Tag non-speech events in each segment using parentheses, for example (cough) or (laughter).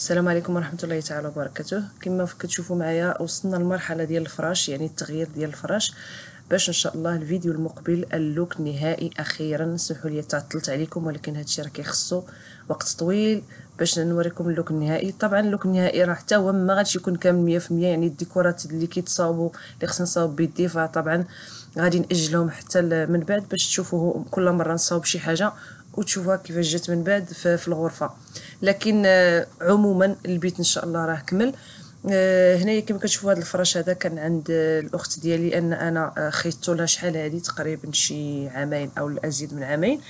السلام عليكم ورحمة الله تعالى وبركاته. كما كتشوفوا معايا وصلنا للمرحله ديال الفراش يعني التغيير ديال الفراش باش إن شاء الله الفيديو المقبل ال look النهائي أخيرا. سمحوا لي تعطلت عليكم ولكن هادشي راه كيخصو وقت طويل باش نوريكم ال look النهائي. طبعا ال look النهائي راه حتى هو ما غاديش يكون كامل 100% يعني الديكورات اللي كيتصاوبوا اللي خصنا نصاوب بيدي فطبعا غادي نأجلهم حتى من بعد باش تشوفوه كل مرة نصاوب شي حاجة وتشوفوها كيفاش جات من بعد في الغرفة. لكن آه، عموما البيت إن شاء الله راه كمل. آه، هنايا كما كتشوفوا هذا الفراش هذا كان عند الأخت ديالي ان أنا آه، خيطته لها شحال هذه تقريبا شي عامين أو أزيد من عامين.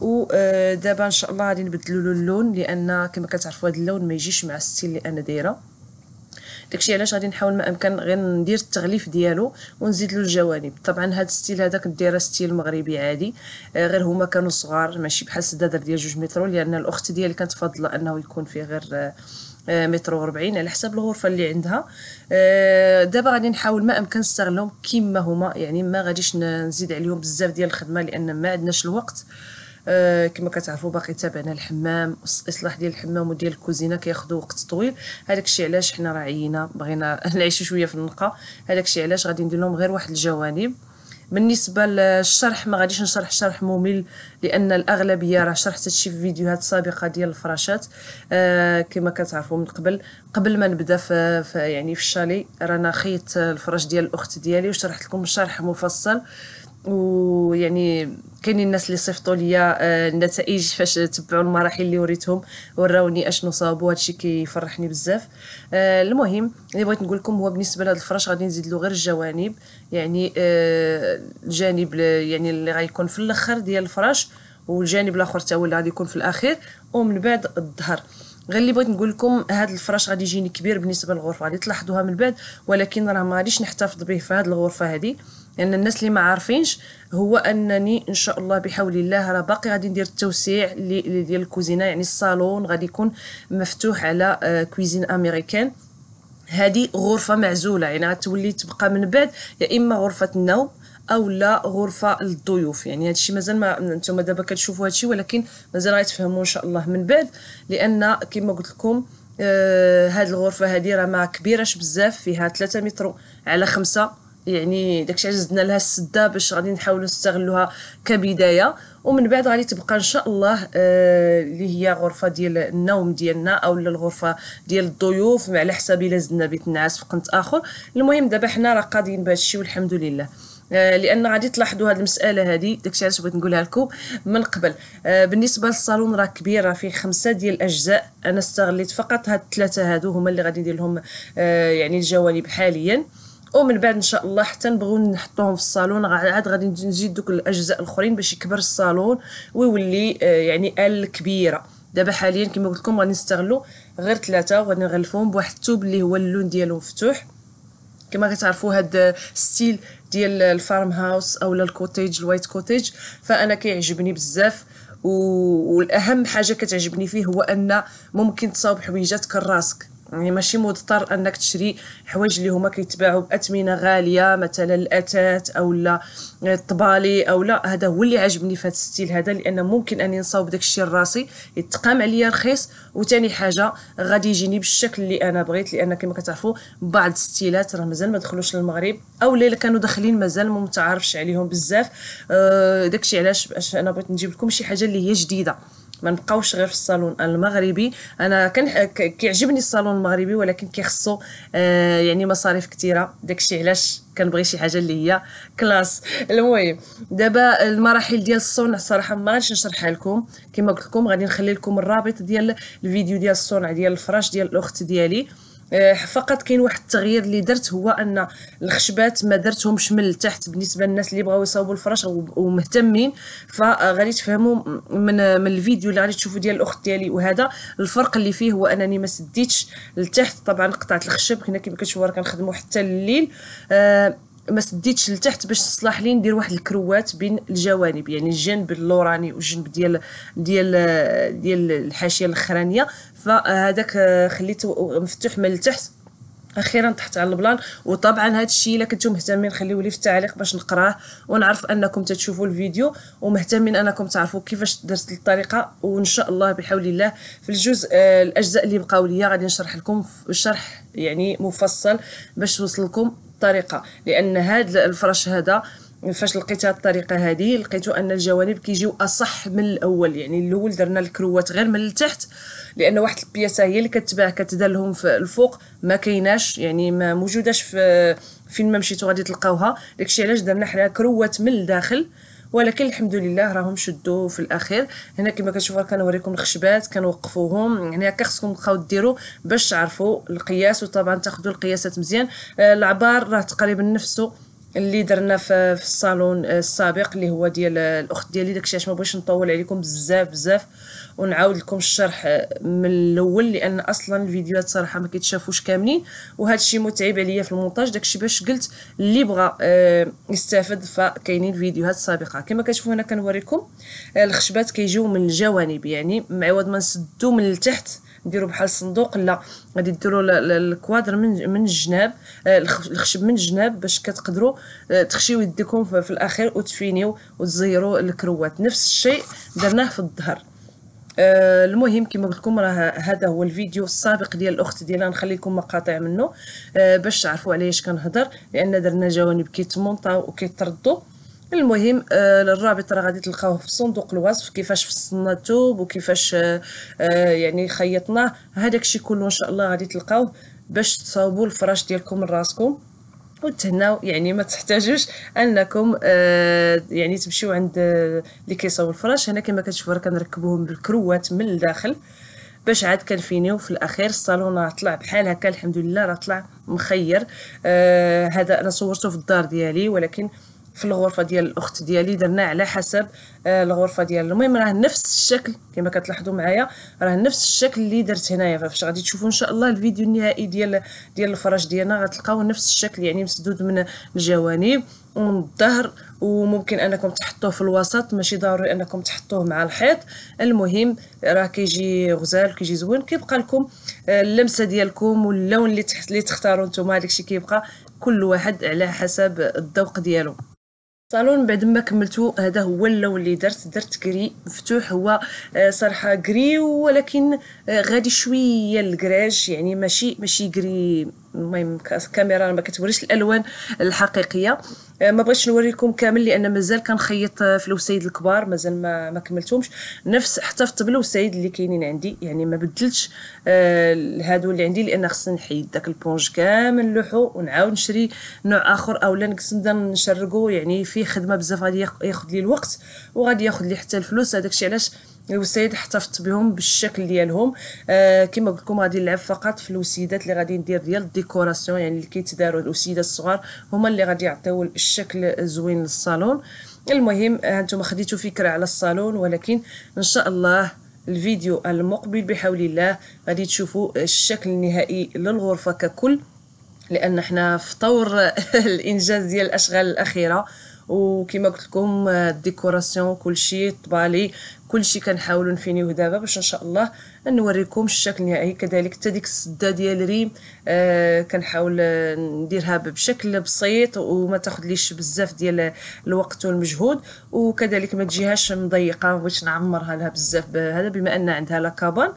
ودابا إن شاء الله غادي نبدلوا له اللون لأن كما كتعرفوا هذا اللون ما يجيش مع ال style اللي أنا دايرة. داكشي علاش غادي نحاول ما امكن غير ندير التغليف ديالو ونزيد له الجوانب. طبعا هذا ال style هذا كدير style مغربي عادي. آه غير هما كانوا صغار ماشي بحال السدادر ديال جوج متر لأن الأخت ديالي كانت فاضلة أنه يكون فيه غير آه متر وربعين على حسب الغرفة اللي عندها. آه دابا غادي نحاول ما امكن نستغلهم كما هما يعني ما غاديش نزيد عليهم بزاف ديال الخدمة لأن ما عندناش الوقت. آه كما كتعرفوا باقي تابعنا الحمام الاصلاح ديال الحمام وديال الكوزينة كياخذوا وقت طويل. هذاك الشيء علاش حنا راه عيينا بغينا (laughs) نعيشوا شوية في النقا. هذاك الشيء علاش غادي ندير لهم غير واحد الجوانب. بالنسبة للشرح ما غاديش نشرح شرح ممل لأن الأغلبية راه شرحت هادشي في فيديوهات سابقة ديال الفراشات. آه كما كتعرفوا من قبل قبل ما نبدأ في, في يعني في الشالي رانا خيط الفراش ديال الأخت ديالي وشرحت لكم شرح مفصل. ويعني كاينين الناس اللي صيفطوا ليا آه، النتائج فاش تبعوا المراحل اللي وريتهم وراوني اشنو صابوا هادشي كيفرحني بزاف. آه، المهم اللي بغيت نقول لكم هو بالنسبة لهذا الفراش غادي نزيد له غير الجوانب يعني آه، الجانب يعني اللي غيكون في الأخر ديال الفراش والجانب الآخر حتى هو اللي غادي يكون في الأخير ومن بعد الظهر. غير اللي بغيت نقول لكم هذا الفراش غادي يجيني كبير بالنسبة للغرفة غادي تلاحظوها من بعد ولكن راه ما غاديش نحتفظ به في هذه الغرفة هذه لأن يعني الناس اللي ما عارفينش هو أنني إن شاء الله بحول الله راه باقي غادي ندير التوسيع ديال الكوزينة يعني الصالون غادي يكون مفتوح على آه، كويزين أمريكان. هذه غرفة معزولة يعني غتولي تبقى من بعد يا إما غرفة النوم أو لا غرفة للضيوف. يعني هادشي مازال ما نتوما دابا كتشوفوا هادشي ولكن مازال غتفهموا إن شاء الله من بعد لأن كما قلت لكم آه هاد الغرفة هذه راه ما كبيراش بزاف فيها 3 متر على 5 يعني داكشي علاش زدنا لها السدة باش غادي نحاولوا نستغلوها كبداية. ومن بعد غادي تبقى إن شاء الله آه اللي هي غرفة ديال النوم ديالنا أو الغرفة ديال الضيوف على حساب إلا زدنا بيت النعاس في قنت آخر. المهم دابا حنا راه قاضيين بهذا الشيء والحمد لله. آه لأن غادي تلاحظوا هذه المسألة هذه داكشي علاش بغيت نقولها لكم من قبل. آه بالنسبة للصالون راه كبير راه فيه خمسة ديال الأجزاء. أنا استغليت فقط هاد الثلاثة هادو هما اللي غادي ندير لهم آه يعني الجوانب حاليا. ومن بعد إن شاء الله حتى نبغيو نحطوهم في الصالون. عاد غادي نزيد دوك الأجزاء الأخرين باش يكبر الصالون ويولي آه، يعني ال كبيرة. دابا حاليا كما قلت لكم غادي نستغلوا غير ثلاثة وغادي نغلفوهم بواحد الثوب اللي هو اللون ديالو مفتوح. كما كتعرفوا هاد style ديال ال farmhouse أو ال cottage ال white cottage فأنا كيعجبني بزاف. والأهم حاجة كتعجبني فيه هو أن ممكن تصاوب حويجات كراسك يعني ماشي مضطر انك تشري حوايج اللي هما كيتباعوا باثمنة غالية مثلا الأتات أو لا الطبالي أو لا. هذا هو اللي عجبني في هذا ال style هذا لأن ممكن أني نصاوب داك الشيء براسي يتقام عليا رخيص. وثاني حاجة غادي يجيني بالشكل اللي أنا بغيت لأن كما كتعرفوا بعض الستيلات راه مازال ما دخلوش للمغرب. أو اللي كانوا داخلين مازال ما متعارفش عليهم بزاف. أه داكشي علاش أنا بغيت نجيب لكم شي حاجة اللي هي جديدة. ما نبقاوش غير في الصالون المغربي. أنا كان كيعجبني الصالون المغربي ولكن كيخصو آه يعني مصاريف كثيره داكشي علاش كنبغي شي حاجة اللي هي كلاس المهم دابا المراحل ديال الصنع الصراحه ما غاديش نشرحها لكم. كما قلت لكم غادي نخلي لكم الرابط ديال الفيديو ديال الصنع ديال الفراش ديال الأخت ديالي. فقط كاين واحد التغيير اللي درت هو أن الخشبات ما درتهمش من التحت بالنسبة للناس اللي بغاو يصاوبوا الفراش ومهتمين فغادي تفهموا من من الفيديو اللي غادي تشوفوا ديال الأخت ديالي. وهذا الفرق اللي فيه هو أنني ما سديتش لتحت طبعا قطعة الخشب. هنا كما كتشوفوا راه كنخدموا حتى الليل. آه ما سديتش لتحت باش تصلح لي ندير واحد الكروات بين الجوانب يعني الجنب اللوراني والجنب ديال ديال ديال الحاشية الأخرانية. فهذاك خليته مفتوح من التحت أخيرا تحت على البلان. وطبعا هذا الشيء إلا كنتم مهتمين خليوه لي في التعليق باش نقراه ونعرف أنكم تتشوفوا الفيديو. ومهتمين أنكم تعرفوا كيفاش درت الطريقة. وإن شاء الله بحول الله في الجزء الأجزاء اللي بقاو ليا غادي نشرح لكم شرح يعني مفصل باش توصل لكم الطريقة لأن هذا الفرش هذا فاش لقيت هاد الطريقة هذه لقيتو أن الجوانب كيجيو أصح من الأول. يعني الأول درنا الكروات غير من التحت لأن واحد البياسة هي اللي كتباع كتدار لهم في الفوق ما كايناش يعني ما موجوداش في فين ما مشيتو غادي تلقاوها. داكشي علاش درنا حنا كروات من الداخل ولكن الحمد لله راهم شدوا في الأخير. هنا كما كتشوفوا كنوريكم الخشبات كنوقفوهم. هكا خصكم تبقاو ديروا باش تعرفوا القياس وطبعا تاخذوا القياسات مزيان. آه، العبار راه تقريبا نفسه اللي درنا في, في الصالون السابق اللي هو ديال الأخت ديالي داكشي علاش ما بغيتش نطول عليكم بزاف بزاف. ونعاود لكم الشرح من الأول لأن أصلا الفيديوهات صراحة ما كيتشافوش كاملين وهذا الشيء متعب عليا في المونتاج. داكشي باش قلت اللي بغى آه، يستافد فكاينين فيديوهات سابقة. كما كتشوفوا هنا كنوريكم آه، الخشبات كيجيو من الجوانب. يعني معوض ما نسدو من التحت نديرو بحال الصندوق لا غادي ديروا الكوادر من من الجناب آه، الخشب من الجناب باش كتقدروا تخشيو يديكم في الأخير وتفينيو وتزيروا الكروات. نفس الشيء درناه في الظهر. آه المهم كما قلت لكم راه هذا هو الفيديو السابق ديال الأخت ديالنا نخلي لكم مقاطع منه آه باش تعرفوا على إيش كنهضر لأن درنا جوانب كيتمونطاو وكيتردوا المهم آه الرابط راه غادي تلقاوه في صندوق الوصف كيفاش فصلنا الثوب وكيفاش يعني خيطناه. هذاك الشيء كله إن شاء الله غادي تلقاوه باش تصاوبوا الفراش ديالكم من راسكم وتهناو يعني ما تحتاجوش أنكم آه يعني تمشيو عند آه اللي كيصاوب الفراش. هنا كما كتشوفوا راه كنركبوهم بالكروات من الداخل باش عاد كنفينيو في الأخير. الصالون راه طلع بحال هكا الحمد لله راه طلع مخير. آه هذا أنا صورته في الدار ديالي ولكن في الغرفة ديال الأخت ديالي درنا على حسب آه الغرفة ديال. المهم راه نفس الشكل كما كتلاحظوا معايا راه نفس الشكل اللي درت هنايا. فاش غادي تشوفوا إن شاء الله الفيديو النهائي ديال ديال الفراش ديالنا غتلقاو نفس الشكل يعني مسدود من الجوانب ومن الظهر وممكن أنكم تحطوه في الوسط. ماشي ضروري أنكم تحطوه مع الحيط. المهم راه كيجي غزال وكيجي زوين كيبقى لكم آه، اللمسة ديالكم واللون اللي اللي تختاروا نتوما. داكشي كيبقى كل واحد على حسب الذوق ديالو. الصالون بعد ما كملتو هذا هو اللون اللي درت. درت كري مفتوح هو آه، صراحة كري ولكن آه، غادي شوية الكراج يعني ماشي ماشي كري المهم الكاميرا ما كتوريش الألوان الحقيقية. آه، ما بغيتش نوريكم كامل لأن مازال كنخيط في الوسيد الكبار مازال ما ما كملتهمش. نفس الطبل والسيد اللي كاينين عندي يعني ما بدلتش آه هادو اللي عندي لأن خصني نحيد داك البونج كامل لوحو ونعاود نشري نوع آخر اولا نقص نبدا نشرقو يعني فيه خدمة بزاف غادي ياخذ لي الوقت وغادي ياخذ لي حتى الفلوس. هذاك الشيء علاش الوسيد احتفظت بهم بالشكل ديالهم. آه كما قلت لكم غادي نلعب فقط في الوسيدات اللي غادي ندير ديال الديكوراسيون يعني اللي كيتداروا الوسيدات الصغار هما اللي غادي يعطيو الشكل الزوين للصالون. المهم هانتوما خديتوا فكرة على الصالون ولكن إن شاء الله الفيديو المقبل بحول الله غادي تشوفوا الشكل النهائي للغرفة ككل. لأن إحنا في طور (laughs) الإنجاز ديال الأشغال الأخيرة. وكما قلت لكم ال décoration كلشي طبالي كلشي كنحاولوا نفينيوه دابا باش إن شاء الله نوريكم الشكل النهائي. كذلك حتى ديك السدة ديال ريم آه كنحاول نديرها بشكل بسيط وما تاخذليش بزاف ديال الوقت والمجهود. وكذلك ما تجيهاش مضيقة باش نعمرها لها بزاف هذا بما أن عندها la cabane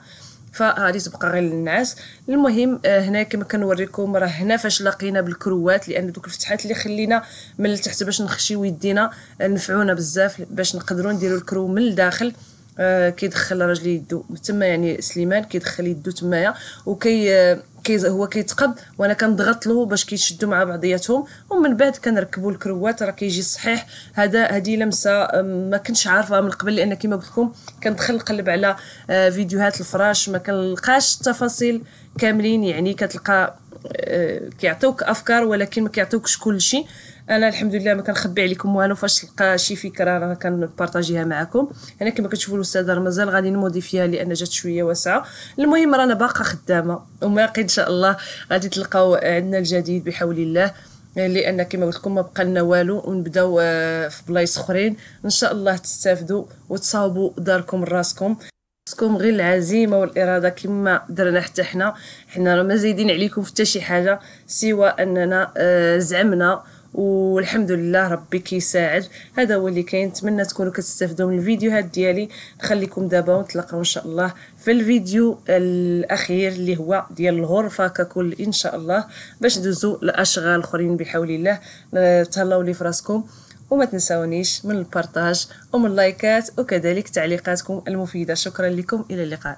فغادي تبقى غير النعاس المهم آه هنا كما كنوريكم راه هنا فاش لقينا بالكروات لأن دوك الفتحات اللي خلينا من التحت باش نخشيو يدينا آه، نفعونا بزاف باش نقدروا نديروا الكرو من الداخل. آه كيدخل راجل يدو تما يعني سليمان كيدخل يدو تمايا. وكي آه كي هو كيتقب وأنا كنضغط له باش كيشدوا مع بعضياتهم ومن بعد كنركبوا الكروات راه كيجي صحيح. هذا هذه لمسة ما كنتش عارفة من قبل لأن كما قلت لكم كندخل نقلب على آه، فيديوهات الفراش ما كنلقاش التفاصيل كاملين. يعني كتلقى آه، كيعطيوك أفكار ولكن ما كيعطيوكش كل شيء أنا الحمد لله ما كنخبي عليكم والو فاش تلقى شي فكرة راه كنبارطاجيها معكم أنا كما كتشوفوا الاستاذه مازال غادي نموديفيها لأن جات شوية واسعة. المهم رانا باقا خدامة وماقي إن شاء الله غادي تلقاو عندنا الجديد بحول الله. لأن كما قلت لكم ما بقى لنا والو ونبداو آه، في بلايص أخرين. إن شاء الله تستافدوا وتصاوبوا داركم راسكم. خصكم غير العزيمة والإرادة كما درنا حتى حنا. حنا راه ما زايدين عليكم حتى شي حاجة سوى أننا آه زعمنا. والحمد لله ربي كيساعد. هذا هو اللي كاين. نتمنى تكونوا كتستافدوا من الفيديوهات ديالي. نخليكم دابا ونتلاقاو إن شاء الله في الفيديو الأخير اللي هو ديال الغرفة ككل إن شاء الله باش ندوزو لأشغال أخرين بحول الله. تهلاو لي فراسكم وما تنساونيش من البارطاج ومن اللايكات وكذلك تعليقاتكم المفيدة. شكرا لكم. إلى اللقاء.